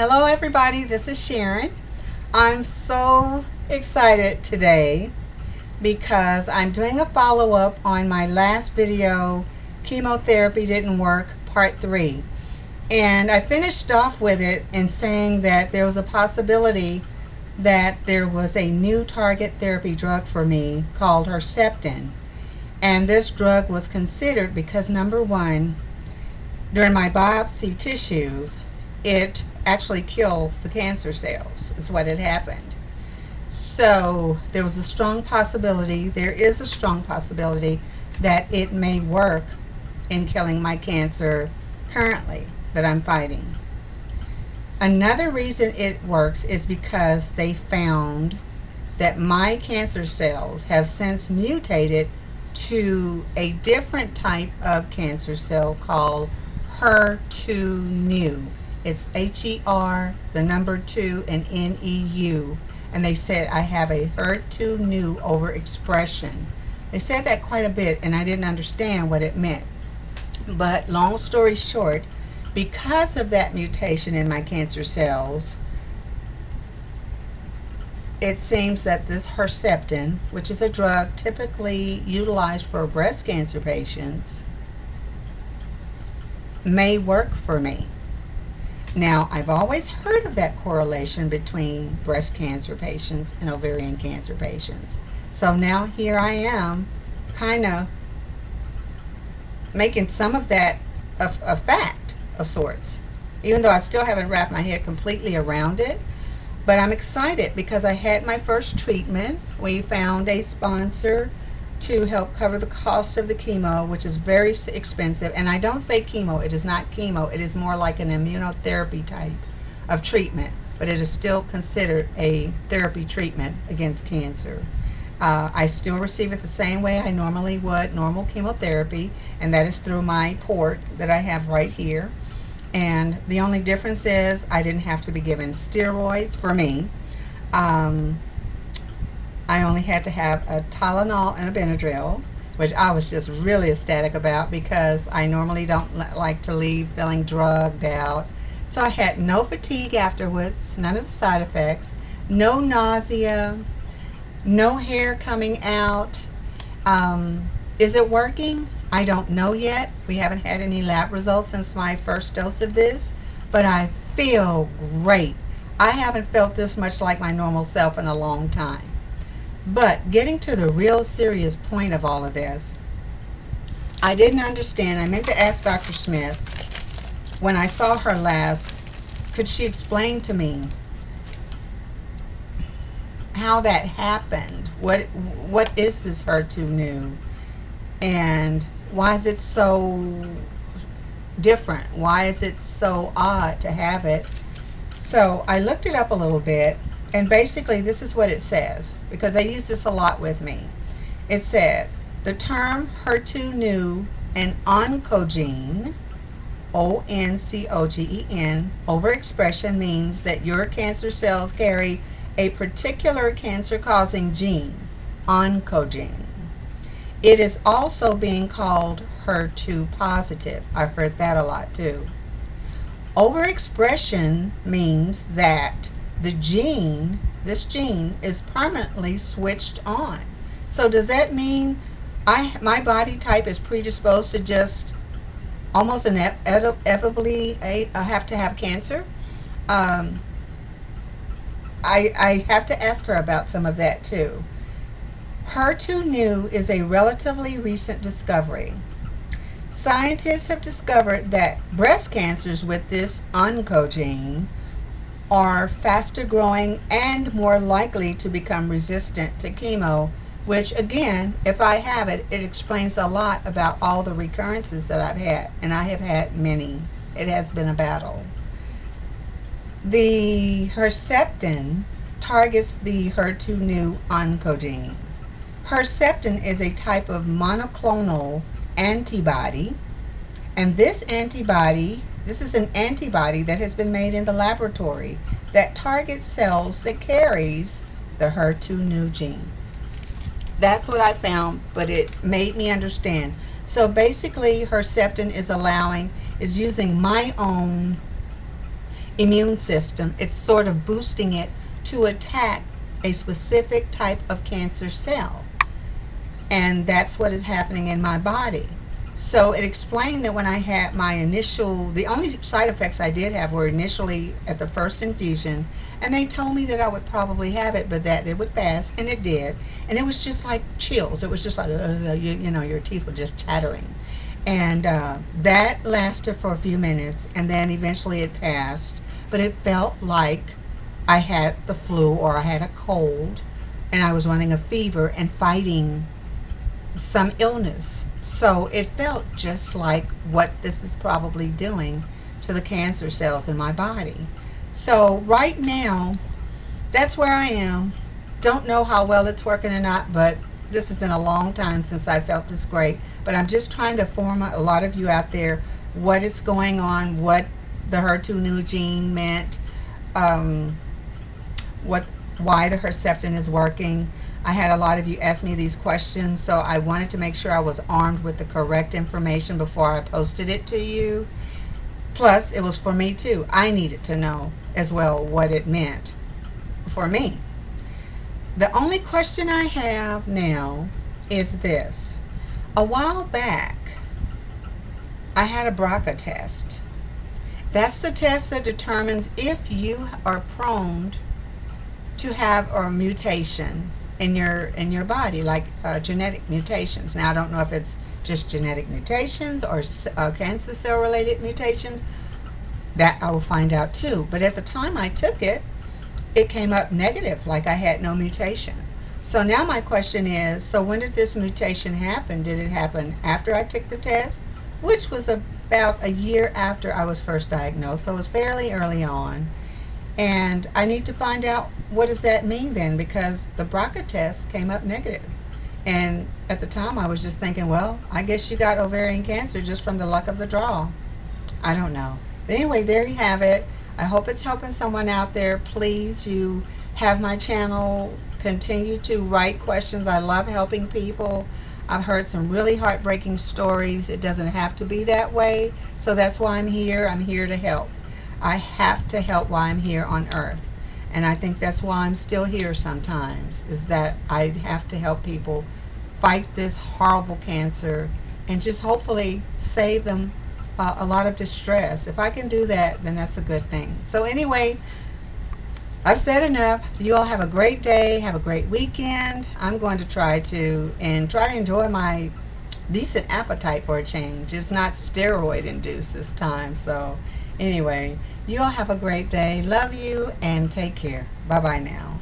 Hello everybody, this is Sharon. I'm so excited today because I'm doing a follow-up on my last video, Chemotherapy Didn't Work, Part 3. And I finished off with it in saying that there was a possibility that there was a new target therapy drug for me called Herceptin. And this drug was considered because number one, during my biopsy tissues, it actually killed the cancer cells, is what had happened. So there was a strong possibility, there is a strong possibility that it may work in killing my cancer currently that I'm fighting. Another reason it works is because they found that my cancer cells have since mutated to a different type of cancer cell called HER2-neu. It's H-E-R, the number 2, and N-E-U. And they said I have a HER2-neu overexpression. They said that quite a bit, and I didn't understand what it meant. But long story short, because of that mutation in my cancer cells, it seems that this Herceptin, which is a drug typically utilized for breast cancer patients, may work for me. Now, I've always heard of that correlation between breast cancer patients and ovarian cancer patients. So now here I am, kind of making some of that a, a fact of sorts. Even though I still haven't wrapped my head completely around it. But I'm excited because I had my first treatment. We found a sponsor to help cover the cost of the chemo, which is very expensive. And I don't say chemo, it is not chemo. It is more like an immunotherapy type of treatment, but it is still considered a therapy treatment against cancer. Uh, I still receive it the same way I normally would normal chemotherapy, and that is through my port that I have right here. And the only difference is I didn't have to be given steroids for me. Um, I only had to have a Tylenol and a Benadryl, which I was just really ecstatic about because I normally don't like to leave feeling drugged out. So I had no fatigue afterwards, none of the side effects, no nausea, no hair coming out. Um, is it working? I don't know yet. We haven't had any lab results since my first dose of this, but I feel great. I haven't felt this much like my normal self in a long time. But getting to the real serious point of all of this, I didn't understand. I meant to ask Dr. Smith when I saw her last, could she explain to me how that happened? What what is this HER2 new? And why is it so different? Why is it so odd to have it? So I looked it up a little bit and basically this is what it says because I use this a lot with me. It said the term HER2-neu and oncogene O-N-C-O-G-E-N overexpression means that your cancer cells carry a particular cancer-causing gene, oncogene. It is also being called HER2 positive. I've heard that a lot too. Overexpression means that the gene, this gene, is permanently switched on. So does that mean I my body type is predisposed to just almost inevitably I have to have cancer? Um, I, I have to ask her about some of that too. HER2-neu is a relatively recent discovery. Scientists have discovered that breast cancers with this oncogene are faster growing and more likely to become resistant to chemo, which again, if I have it, it explains a lot about all the recurrences that I've had, and I have had many. It has been a battle. The Herceptin targets the HER2-neu oncogene. Herceptin is a type of monoclonal antibody, and this antibody this is an antibody that has been made in the laboratory that targets cells that carries the HER2-neu gene. That's what I found, but it made me understand. So basically, Herceptin is allowing, is using my own immune system. It's sort of boosting it to attack a specific type of cancer cell. And that's what is happening in my body. So it explained that when I had my initial, the only side effects I did have were initially at the first infusion, and they told me that I would probably have it, but that it would pass, and it did. And it was just like chills. It was just like, uh, you, you know, your teeth were just chattering. And uh, that lasted for a few minutes, and then eventually it passed. But it felt like I had the flu or I had a cold, and I was running a fever and fighting some illness. So it felt just like what this is probably doing to the cancer cells in my body. So right now, that's where I am. Don't know how well it's working or not, but this has been a long time since I felt this great. But I'm just trying to form a lot of you out there what is going on, what the HER2-neu gene meant, um, what, why the Herceptin is working. I had a lot of you ask me these questions, so I wanted to make sure I was armed with the correct information before I posted it to you. Plus, it was for me too. I needed to know as well what it meant for me. The only question I have now is this. A while back, I had a BRCA test. That's the test that determines if you are prone to have a mutation in your in your body, like uh, genetic mutations. Now, I don't know if it's just genetic mutations or uh, cancer cell related mutations. That I will find out too. But at the time I took it, it came up negative, like I had no mutation. So now my question is, so when did this mutation happen? Did it happen after I took the test? Which was about a year after I was first diagnosed, so it was fairly early on. And I need to find out what does that mean then because the BRCA test came up negative. And at the time I was just thinking, well, I guess you got ovarian cancer just from the luck of the draw. I don't know. But anyway, there you have it. I hope it's helping someone out there. Please, you have my channel. Continue to write questions. I love helping people. I've heard some really heartbreaking stories. It doesn't have to be that way. So that's why I'm here. I'm here to help. I have to help while I'm here on earth. And I think that's why I'm still here sometimes, is that I have to help people fight this horrible cancer and just hopefully save them uh, a lot of distress. If I can do that, then that's a good thing. So anyway, I've said enough. You all have a great day. Have a great weekend. I'm going to try to, and try to enjoy my decent appetite for a change. It's not steroid induced this time. So anyway, you all have a great day. Love you and take care. Bye-bye now.